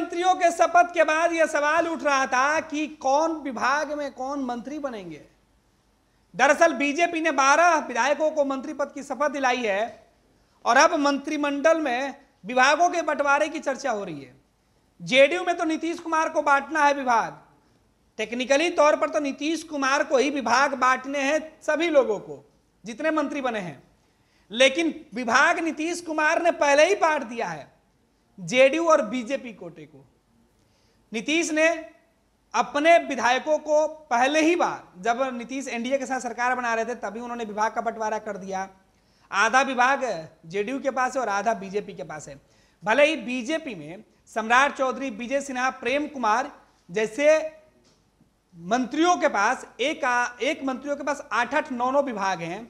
मंत्रियों के शपथ के बाद यह सवाल उठ रहा था कि कौन विभाग में कौन मंत्री बनेंगे। दरअसल बीजेपी ने 12 विधायकों को मंत्री पद की शपथ दिलाई है और अब मंत्रिमंडल में विभागों के बंटवारे की चर्चा हो रही है। जेडीयू में तो नीतीश कुमार को बांटना है विभाग। टेक्निकली तौर पर तो नीतीश कुमार को ही विभाग बांटने हैं सभी लोगों को, जितने मंत्री बने हैं। लेकिन विभाग नीतीश कुमार ने पहले ही बांट दिया है। जेडीयू और बीजेपी कोटे को। नीतीश ने अपने विधायकों को पहले ही बार जब नीतीश एनडीए के साथ सरकार बना रहे थे तभी उन्होंने विभाग का बंटवारा कर दिया। आधा विभाग जेडीयू के पास है और आधा बीजेपी के पास है। भले ही बीजेपी में सम्राट चौधरी विजय सिन्हा प्रेम कुमार जैसे मंत्रियों के पास एक आ, एक मंत्रियों के पास आठ आठ नौ नौ विभाग हैं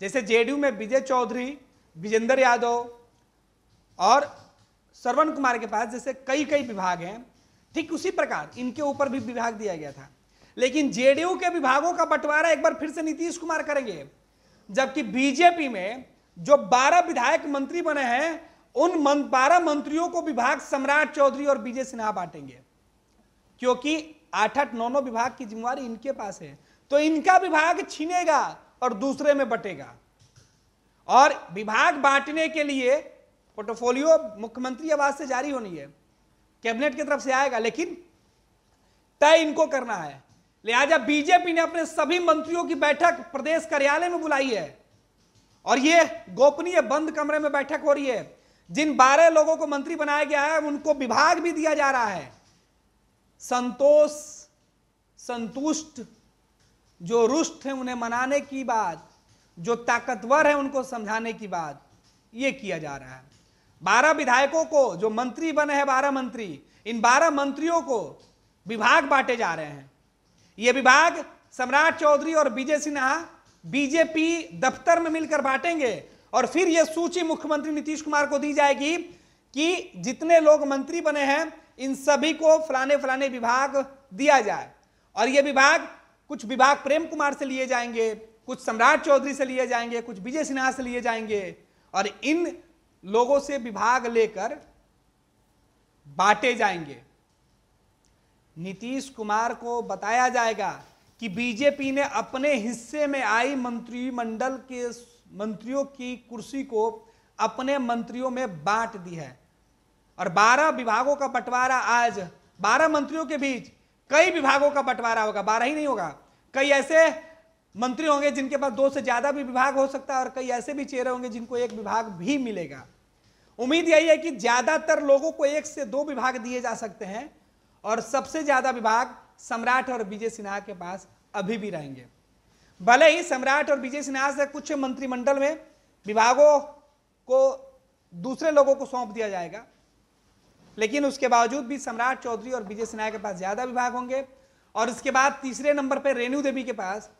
जैसे जेडीयू में विजय चौधरी विजेंद्र यादव और श्रवण कुमार के पास, जैसे कई कई विभाग हैं। ठीक उसी प्रकार, इनके ऊपर भी विभाग दिया गया था। लेकिन जेडीयू के विभागों का बंटवारा एक बार फिर से नीतीश कुमार करेंगे, जबकि बीजेपी में जो 12 विधायक मंत्री बने हैं, उन बारह मंत्रियों को विभाग सम्राट चौधरी और विजय सिन्हा बांटेंगे। क्योंकि आठ आठ नौ नौ विभाग की जिम्मेवारी इनके पास है। तो इनका विभाग छीनेगा और दूसरे में बटेगा। और विभाग बांटने के लिए पोर्टफोलियो मुख्यमंत्री आवास से जारी होनी है। कैबिनेट की तरफ़ से आएगा, लेकिन तय इनको करना है। लिहाजा बीजेपी ने अपने सभी मंत्रियों की बैठक प्रदेश कार्यालय में बुलाई है। और ये गोपनीय बंद कमरे में बैठक हो रही है। जिन बारह लोगों को मंत्री बनाया गया है, उनको विभाग भी दिया जा रहा है। संतोष, संतुष्ट, जो रुष्ट है उन्हें मनाने की बात, जो ताकतवर है उनको समझाने की बात यह किया जा रहा है। बारह विधायकों को, जो मंत्री बने हैं बारह मंत्री, इन बारह मंत्रियों को विभाग बांटे जा रहे हैं। ये विभाग सम्राट चौधरी और विजय सिन्हा बीजेपी दफ्तर में मिलकर बांटेंगे और फिर यह सूची मुख्यमंत्री नीतीश कुमार को दी जाएगी कि जितने लोग मंत्री बने हैं, इन सभी को फलाने फलाने विभाग दिया जाए। और यह विभाग कुछ विभाग प्रेम कुमार से लिए जाएँगे, कुछ सम्राट चौधरी से लिए जाएँगे, कुछ विजय सिन्हा से लिए जाएँगे। और इन लोगों से विभाग लेकर बांटे जाएँगे। नीतीश कुमार को बताया जाएगा कि बीजेपी ने अपने हिस्से में आई मंत्रिमंडल के मंत्रियों की कुर्सी को अपने मंत्रियों में बांट दी है। और 12 विभागों का बंटवारा आज 12 मंत्रियों के बीच, कई विभागों का बंटवारा होगा 12 ही नहीं होगा, कई ऐसे मंत्री होंगे जिनके पास दो से ज़्यादा भी विभाग हो सकता है और कई ऐसे भी चेहरे होंगे जिनको एक विभाग भी मिलेगा। उम्मीद यही है कि ज़्यादातर लोगों को एक से दो विभाग दिए जा सकते हैं और सबसे ज़्यादा विभाग सम्राट और विजय सिन्हा के पास अभी भी रहेंगे। भले ही सम्राट और विजय सिन्हा से कुछ मंत्रिमंडल में विभागों को दूसरे लोगों को सौंप दिया जाएगा, लेकिन उसके बावजूद भी सम्राट चौधरी और विजय सिन्हा के पास ज़्यादा विभाग होंगे और इसके बाद तीसरे नंबर पर रेणु देवी के पास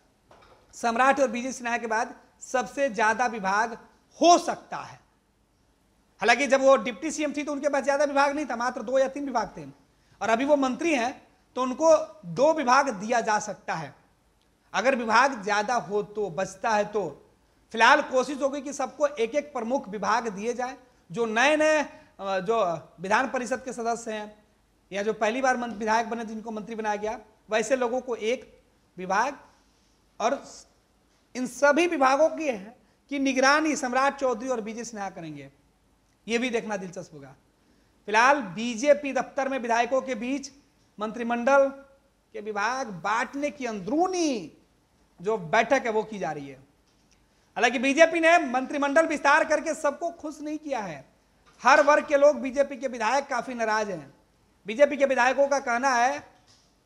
सम्राट और विजय सिन्हा के बाद सबसे ज़्यादा विभाग हो सकता है। हालाँकि जब वो डिप्टी सीएम थी तो उनके पास ज़्यादा विभाग नहीं था, मात्र दो या तीन विभाग थे। और अभी वो मंत्री हैं तो उनको दो विभाग दिया जा सकता है। अगर विभाग ज़्यादा हो तो बचता है तो। फ़िलहाल कोशिश होगी कि सबको एक एक प्रमुख विभाग दिए जाए, जो नए नए जो विधान परिषद के सदस्य हैं, या जो पहली बार विधायक बने जिनको मंत्री बनाया गया, वैसे लोगों को एक विभाग और इन सभी विभागों की है कि निगरानी सम्राट चौधरी और बीजे सिन्हा करेंगे। यह भी देखना दिलचस्प होगा। फ़िलहाल बीजेपी दफ्तर में विधायकों के बीच मंत्रिमंडल के विभाग बांटने की अंदरूनी जो बैठक है वो की जा रही है। हालाँकि बीजेपी ने मंत्रिमंडल विस्तार करके सबको खुश नहीं किया है। हर वर्ग के लोग बीजेपी के विधायक काफ़ी नाराज़ हैं। बीजेपी के विधायकों का कहना है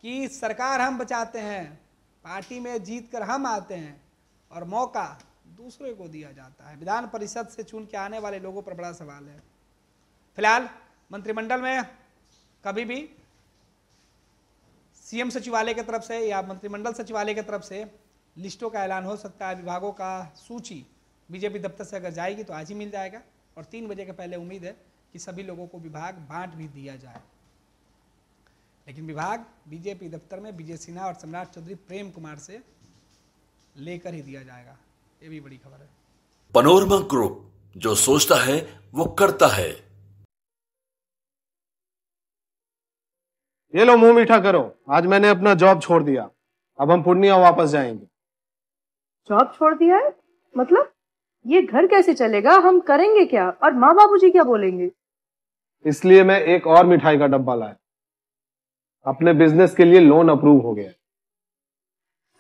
कि सरकार हम बचाते हैं, पार्टी में जीत कर हम आते हैं। और मौका दूसरे को दिया जाता है। विधान परिषद से चुन के आने वाले लोगों पर बड़ा सवाल है। फ़िलहाल मंत्रिमंडल में कभी भी सीएम सचिवालय की तरफ़ से या मंत्रिमंडल सचिवालय की तरफ़ से लिस्टों का ऐलान हो सकता है। विभागों का सूची बीजेपी दफ्तर से अगर जाएगी तो आज ही मिल जाएगा और तीन बजे के पहले उम्मीद है कि सभी लोगों को विभाग बांट भी दिया जाए। लेकिन विभाग बीजेपी दफ्तर में विजय सिन्हा और सम्राट चौधरी प्रेम कुमार से लेकर ही दिया जाएगा। ये भी बड़ी खबर है। पनोरमा ग्रुप जो सोचता है वो करता है। ये लो मुँह मीठा करो। आज मैंने अपना जॉब छोड़ दिया। अब हम पूर्णिया वापस जाएँगे। जॉब छोड़ दिया है? मतलब? ये घर कैसे चलेगा? हम करेंगे क्या? और माँ बाबू जी क्या बोलेंगे? इसलिए मैं एक और मिठाई का डब्बा लाया। अपने बिज़नेस के लिए लोन अप्रूव हो गया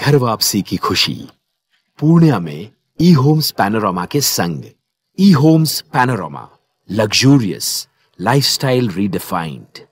घर वापसी की खुशी। पूर्णिया में ई होम्स पैनोरामा के संग। E Homes Panorama, luxurious, lifestyle redefined.